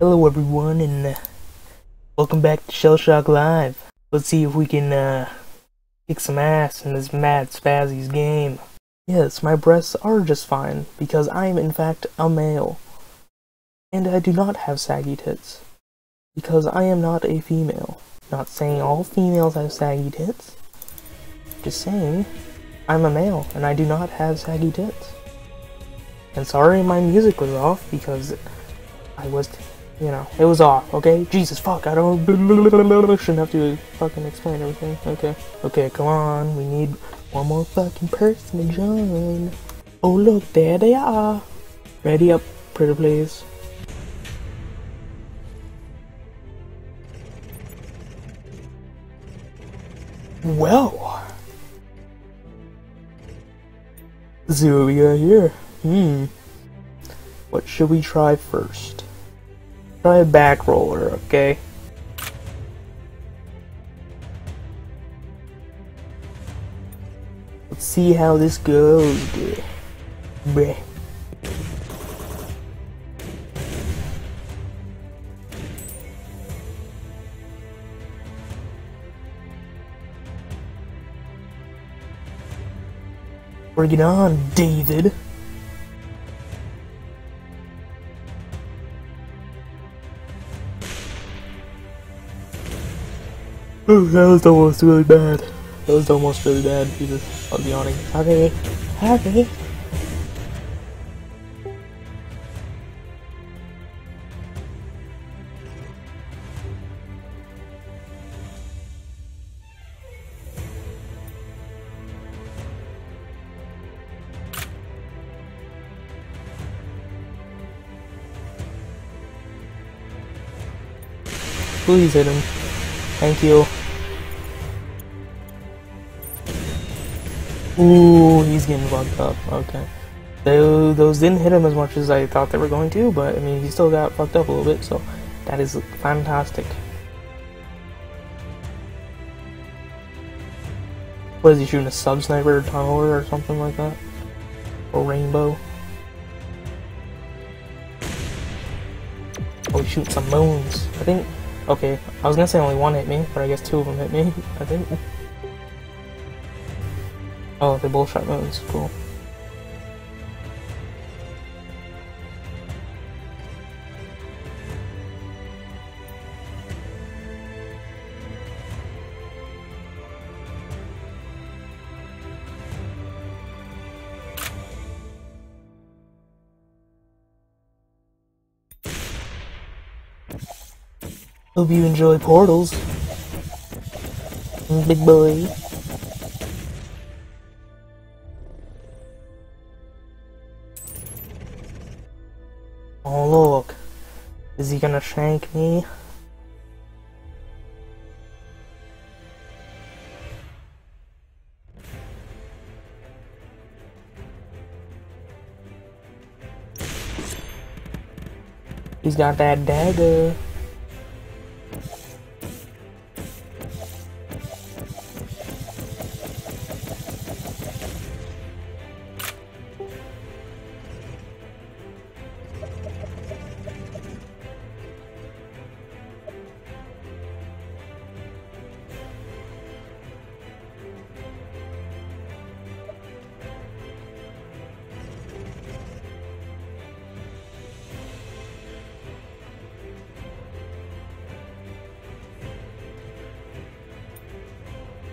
Hello everyone and uh, welcome back to ShellShock Live. Let's see if we can uh, kick some ass in this mad spazzy's game. Yes, my breasts are just fine because I am in fact a male. And I do not have saggy tits because I am not a female. Not saying all females have saggy tits. Just saying I'm a male and I do not have saggy tits. And sorry my music was off because I was, you know, it was off, okay? Jesus fuck, I don't, shouldn't have to fucking explain everything, okay? Okay, come on, we need one more fucking person to join. Oh look, there they are. Ready up, pretty please. Well. See what we got here. Hmm. What should we try first? Try a back roller, okay? Let's see how this goes, dude. Bleh. Bring it on, David. That was almost really bad. That was almost really bad. Jesus, I was yawning. Happy, happy. Please hit him. Thank you. Ooh, he's getting fucked up. Okay. Those, those didn't hit him as much as I thought they were going to, but I mean, he still got fucked up a little bit, so that is fantastic. What is he shooting? A sub sniper or tunneler or something like that? Or rainbow? Oh, shooting some moons. I think Okay, I was gonna say only one hit me, but I guess two of them hit me, I think. Oh, they both shot moons, cool. Hope you enjoy Portals. Big boy. Oh look. Is he gonna shank me? He's got that dagger.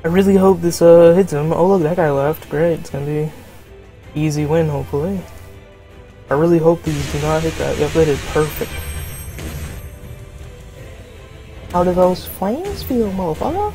I really hope this uh, hits him. Oh look, that guy left. Great, it's gonna be easy win, hopefully. I really hope these do not hit that. Yep, they did perfect. How do those flames feel, motherfucker?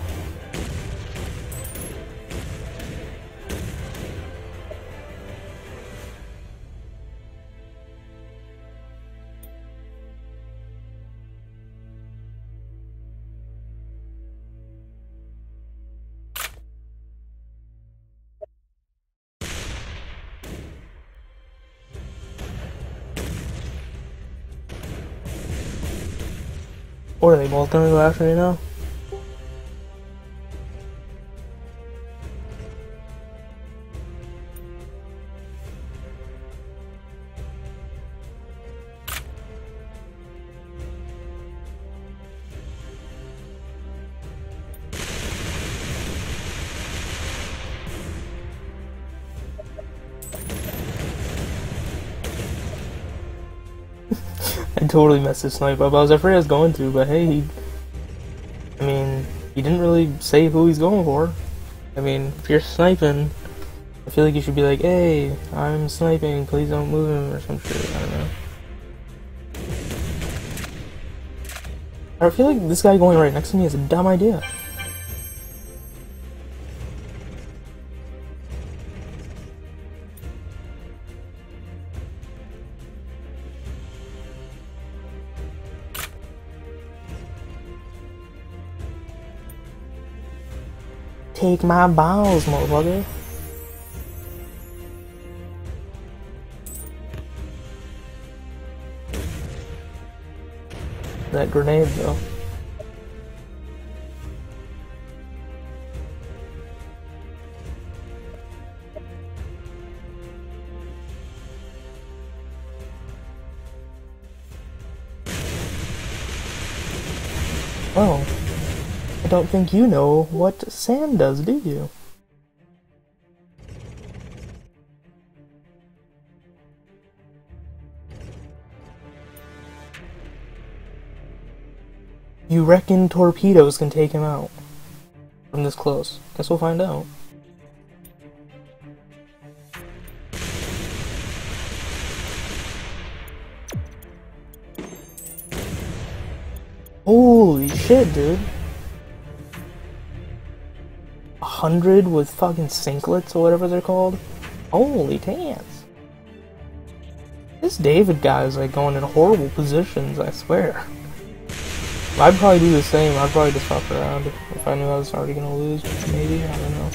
What are they both gonna go after me now? Totally messed his snipe up. I was afraid I was going to, but hey, he, I mean, he didn't really say who he's going for. I mean, if you're sniping, I feel like you should be like, hey, I'm sniping, please don't move him or some shit. I don't know. I feel like this guy going right next to me is a dumb idea. Take my balls, motherfucker. That grenade, though. Don't think you know what sand does, do you? You reckon torpedoes can take him out? From this close. Guess we'll find out. Holy shit, dude. 100 with fucking sinklets or whatever they're called. Holy tans. This David guy is like going in horrible positions, I swear. I'd probably do the same. I'd probably just fuck around if I knew I was already gonna lose. Maybe, I don't know.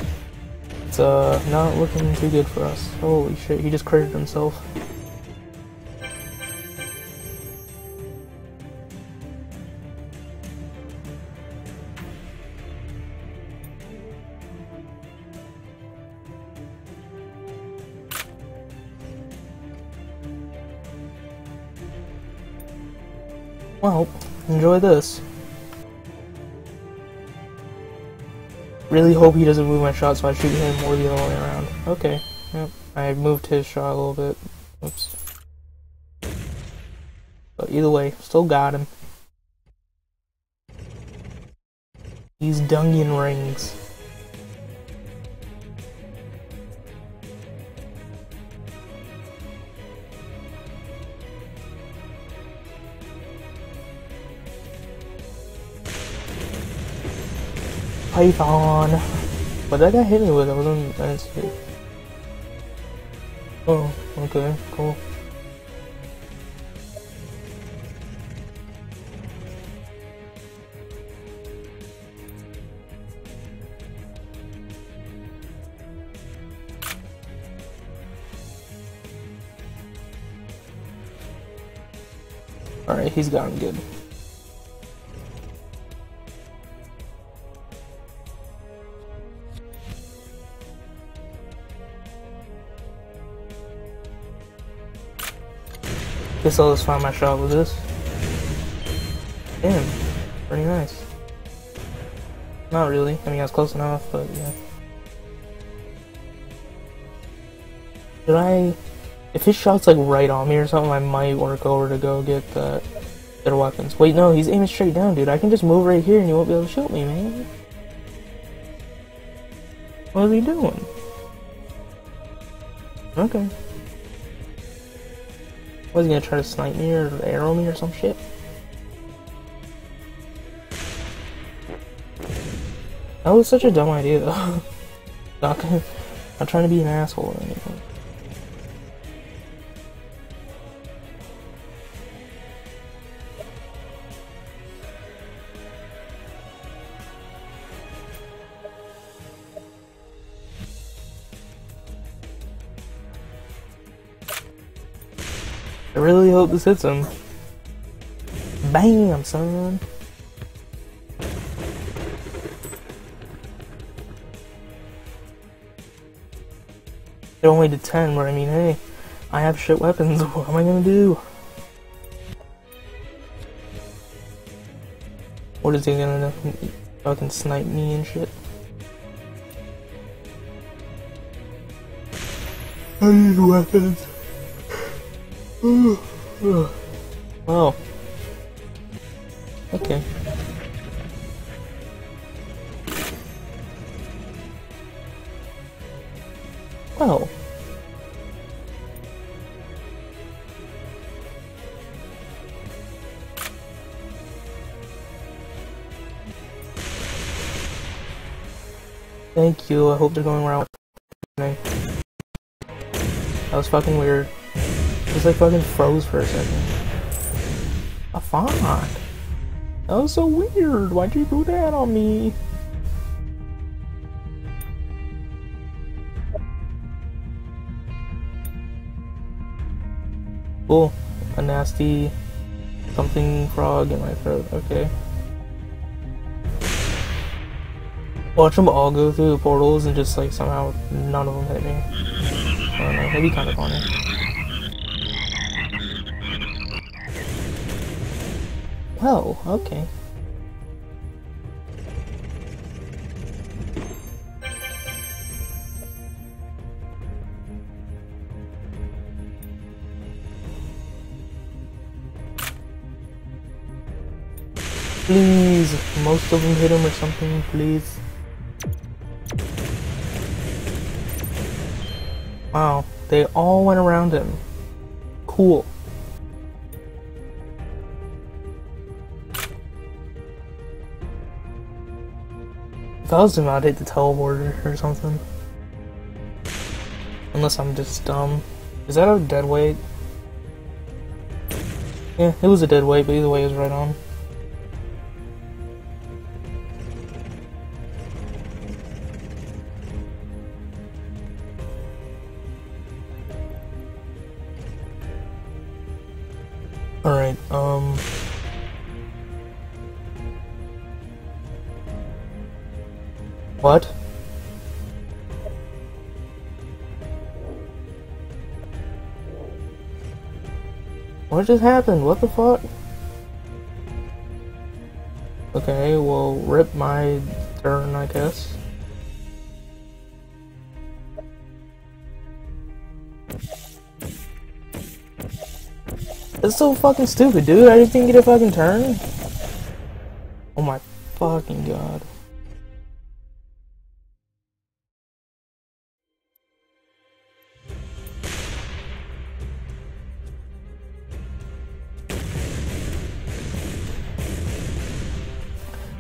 It's uh not looking too good for us. Holy shit, he just critted himself. Well, enjoy this. Really hope he doesn't move my shot so I shoot him more the other way around. Okay, yep. I moved his shot a little bit. Oops. But either way, still got him. These dungeon rings. Python. But that guy hit me with? I wasn't. I it. Oh, okay, cool. Alright, he's gone good. Guess I'll just find my shot with this. Damn, pretty nice. Not really. I mean, I was close enough, but yeah. Did I... If his shot's like right on me or something, I might work over to go get the better weapons. Wait, no, he's aiming straight down, dude. I can just move right here and you won't be able to shoot me, man. What is he doing? Okay. Was he gonna try to snipe me or arrow me or some shit? That was such a dumb idea though. not, gonna, not trying to be an asshole or anything. I really hope this hits him. Bam, son. It only did 10, but I mean, hey, I have shit weapons, what am I gonna do? What is he gonna fucking snipe me and shit? I need weapons. Oh. Okay. Well. Thank you. I hope they're going around. That was fucking weird. Just like fucking froze for a second. A font. That was so weird. Why'd you do that on me? Cool. A nasty something frog in my throat. Okay. Watch them all go through the portals and just like somehow none of them hit me. I don't know. That'd kind of funny. Well, okay. Please, most of them hit him or something, please. Wow, they all went around him. Cool. If I was him, I'd hit the teleporter or something. Unless I'm just dumb. Is that a dead weight? Yeah, it was a dead weight, but either way it was right on. Alright, um... What? What just happened? What the fuck? Okay, well, rip my turn, I guess. That's so fucking stupid, dude. I didn't get a fucking turn. Oh my fucking god.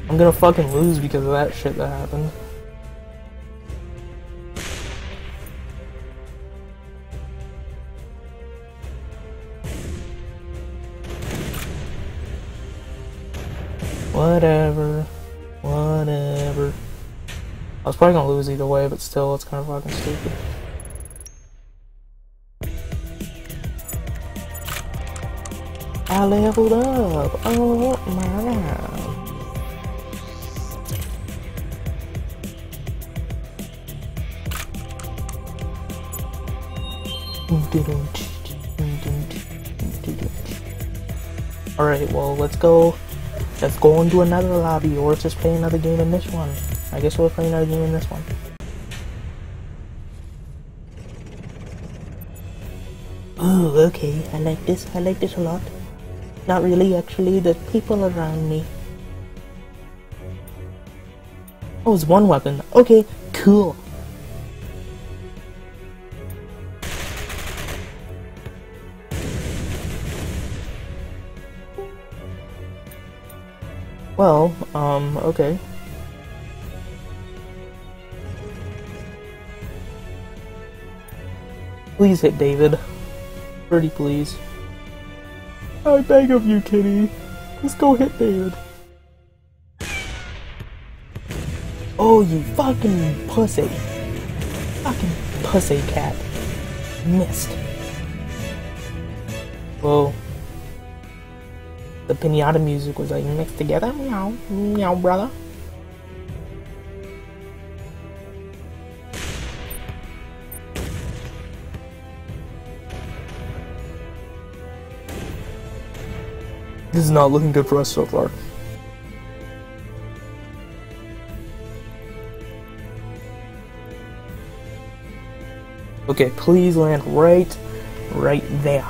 I'm gonna fucking lose because of that shit that happened. Whatever. Whatever. I was probably gonna lose either way, but still, it's kind of fucking stupid. I leveled up! Oh my god. Alright, well, let's go Let's go into another lobby, or let's just play another game in this one. I guess we'll play another game in this one. Oh, okay. I like this. I like this a lot. Not really, actually. The people around me. Oh, it's one weapon. Okay, cool. Well, um, okay. Please hit David. Pretty please. I beg of you, kitty. Let's go hit David. Oh, you fucking pussy. Fucking pussy cat. Missed. Whoa the pinata music was like mixed together. Meow, meow, brother. This is not looking good for us so far. Okay, please land right, right there.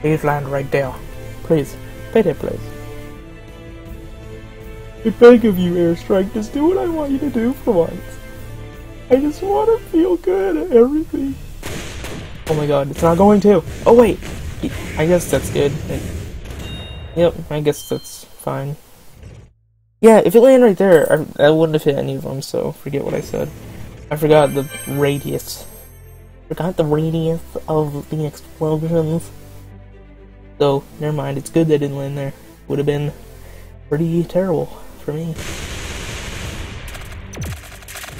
Please land right there. Please. Payday place. I beg of you, Airstrike, just do what I want you to do for once. I just want to feel good at everything. Oh my god, it's not going to. Oh wait, I guess that's good. Yep, I guess that's fine. Yeah, if it landed right there, I, I wouldn't have hit any of them, so forget what I said. I forgot the radius. Forgot the radius of the explosions. So, never mind, it's good they didn't land there. Would have been pretty terrible for me.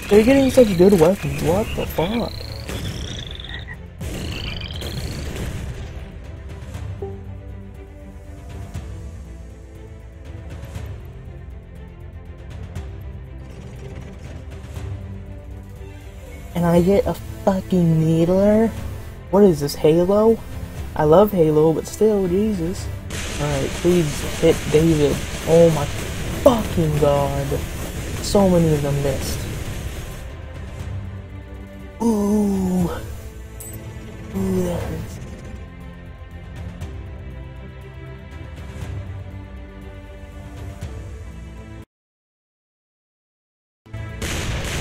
They're getting such good weapons, what the fuck? And I get a fucking needler? What is this, Halo? I love Halo, but still, Jesus. Alright, please hit David. Oh my fucking god. So many of them missed. Ooh. Ooh, that hurts.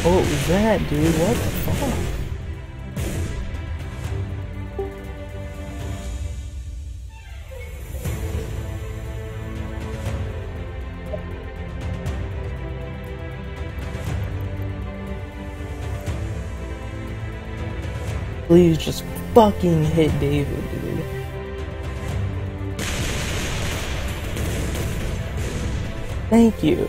What was that, dude? What the fuck? Please just fucking hit David, dude. Thank you.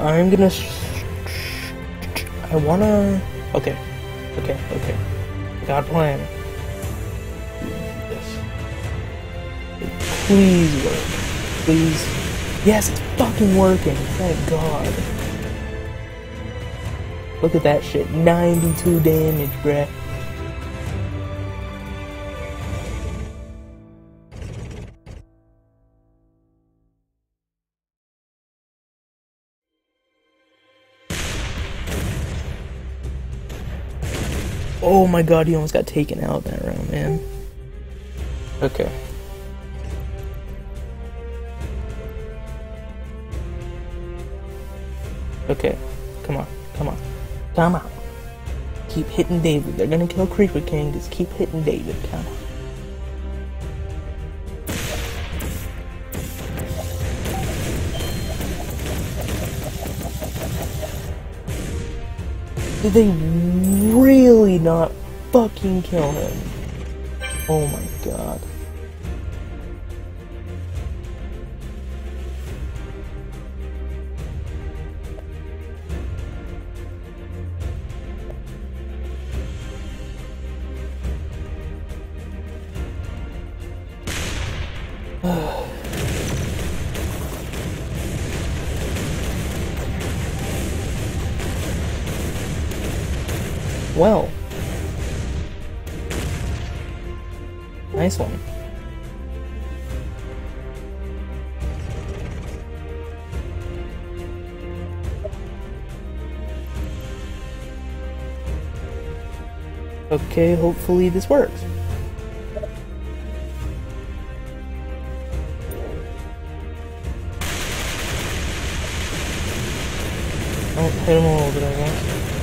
I'm gonna. I wanna. Okay, okay, okay. Got a plan. Yes. Please work. Please. Yes, it's fucking working. Thank God. Look at that shit. 92 damage, bruh. Oh my god, he almost got taken out that round, man. Okay. Okay, come on, come on, come on. Keep hitting David. They're gonna kill Creeper King. Just keep hitting David. Come on. Did they really not fucking kill him? Oh my god. Well. Nice one. Okay, hopefully this works. Oh, hit them all, did I want?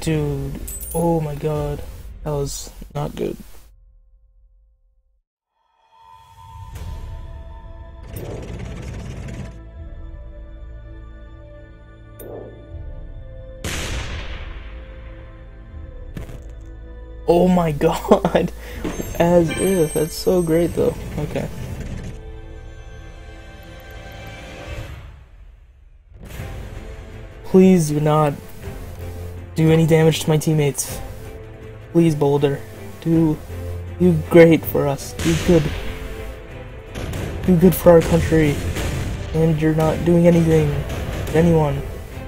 Dude, oh my god, that was not good. Oh my god, as if, that's so great though, okay. Please do not do any damage to my teammates. Please, Boulder. Do, do great for us. Do good. Do good for our country. And you're not doing anything. Anyone.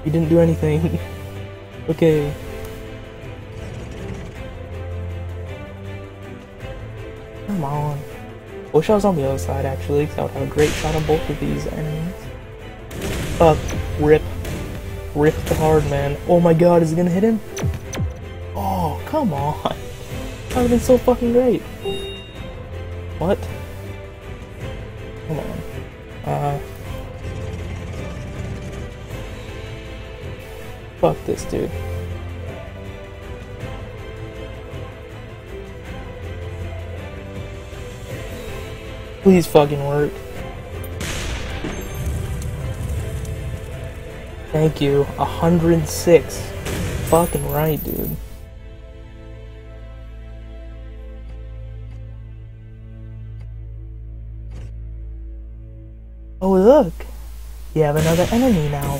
You didn't do anything. okay. Come on. Wish I was on the other side, actually, because I would have a great shot on both of these enemies. Fuck. Rip. Rip the hard man. Oh my god, is it gonna hit him? Oh, come on. That would've been so fucking great. What? Come on. Uh... Fuck this dude. Please fucking work. Thank you. 106. Fucking right, dude. Oh look! You have another enemy now.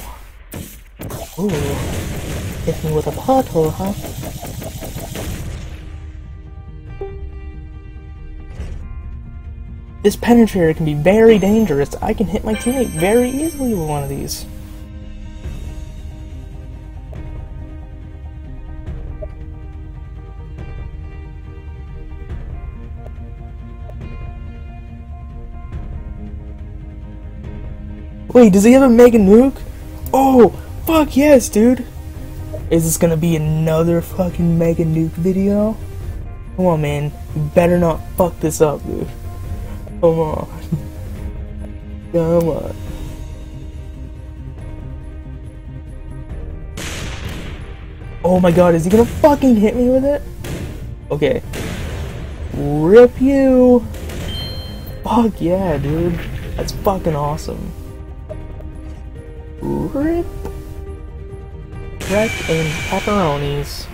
Ooh. Hit me with a pothole, huh? This penetrator can be very dangerous. I can hit my teammate very easily with one of these. Wait, does he have a mega nuke? Oh, fuck yes, dude. Is this gonna be another fucking mega nuke video? Come on, man. You better not fuck this up, dude. Come on. Come on. Oh my god, is he gonna fucking hit me with it? Okay. Rip you! Fuck yeah, dude. That's fucking awesome. Rip. Wreck and pepperonis.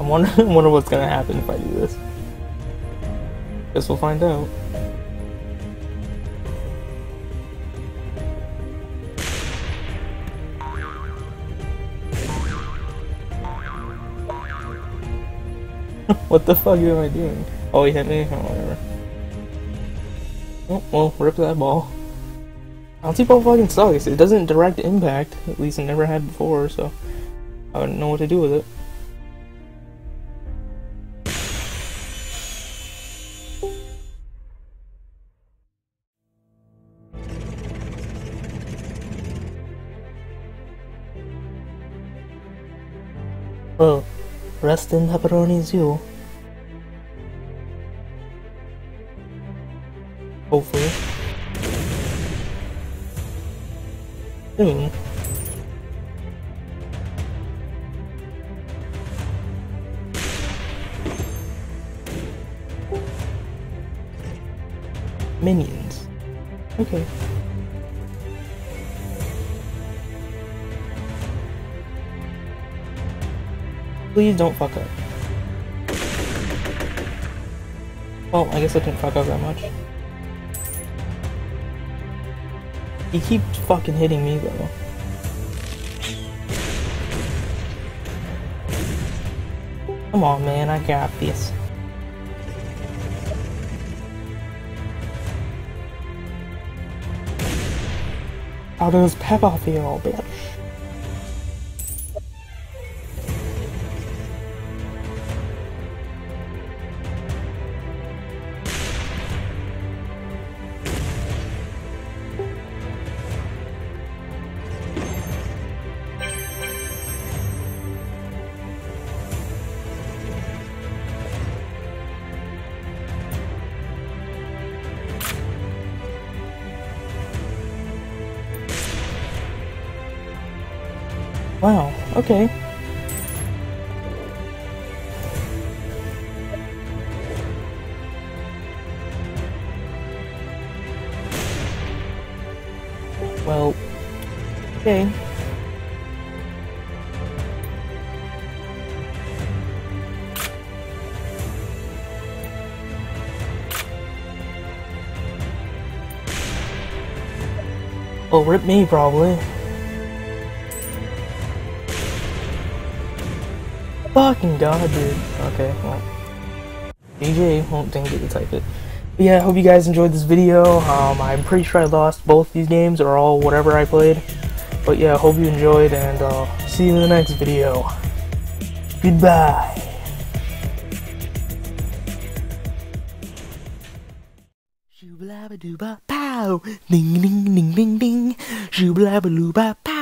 I wonder, wonder what's gonna happen if I do this. Guess we'll find out. what the fuck am I doing? Oh, he hit me? Oh, whatever. Oh, well, rip that ball. Bouncy ball fucking sucks. It doesn't direct impact. At least it never had before, so I don't know what to do with it. Rest in pepperonis you. Hopefully. Soon. Minions. Okay. Please don't fuck up. Well, I guess I didn't fuck up that much. He keeps fucking hitting me though. Come on man, I got this. How does Peppa feel, bitch? Okay. Well, okay. Well, rip me, probably. Fucking god, dude. Okay, well. GG. Won't get to type it. But yeah, I hope you guys enjoyed this video. Um, I'm pretty sure I lost both these games, or all whatever I played. But yeah, hope you enjoyed, and uh, see you in the next video. Goodbye. Shoo-ba-la-ba-doo-ba-pow, ding ding ding ding ding, shoo-ba-la-ba-loo-ba-pow.